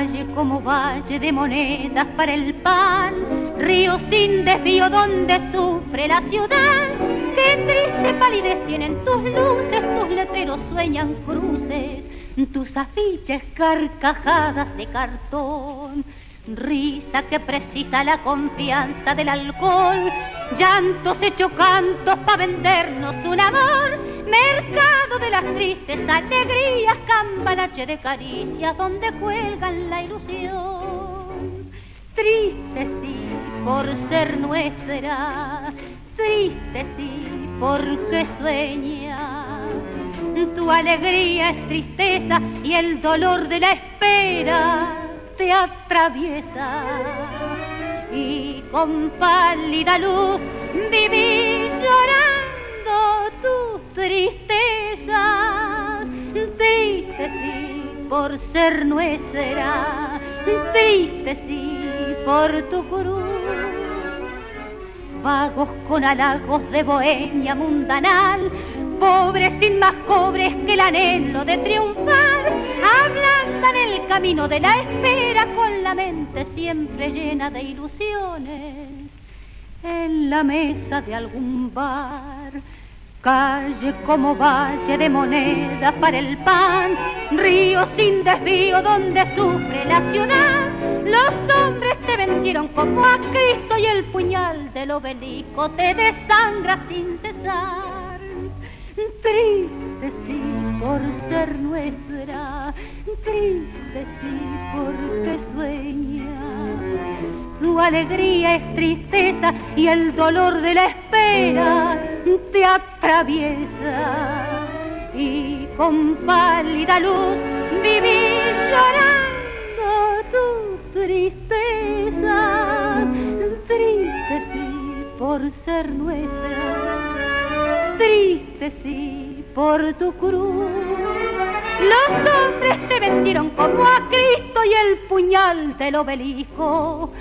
calle como valle de monedas para el pan, río sin desvío donde sufre la ciudad. Qué triste palidez tienen tus luces, tus letreros sueñan cruces, tus afiches carcajadas de cartón. Risa que precisa la confianza del alcohol, llantos hecho cantos para vendernos un amor, mercado de las tristes alegrías, cambalache de caricias donde cuelgan la ilusión. Triste sí por ser nuestra, triste sí porque sueña. Tu alegría es tristeza y el dolor de la espera te atraviesa y con pálida luz vivís llorando tus tristezas. Triste sí por ser nuestra, triste sí por tu cruz. Vagos con halagos de bohemia mundanal, pobres sin más pobres que el anhelo de triunfar, ablandan el camino de la espera con la mente siempre llena de ilusiones. En la mesa de algún bar, calle como valle de moneda para el pan, río sin desvío donde sufre la ciudad. Los hombres te vendieron como a Cristo y el puñal del obelisco te desangra sin cesar triste por ser nuestra, triste sí porque sueña. Tu alegría es tristeza y el dolor de la espera te atraviesa. Y con pálida luz vivís llorando tu tristeza, triste sí por ser nuestra triste sí por tu cruz. Los hombres te vendieron como a Cristo y el puñal del obelisco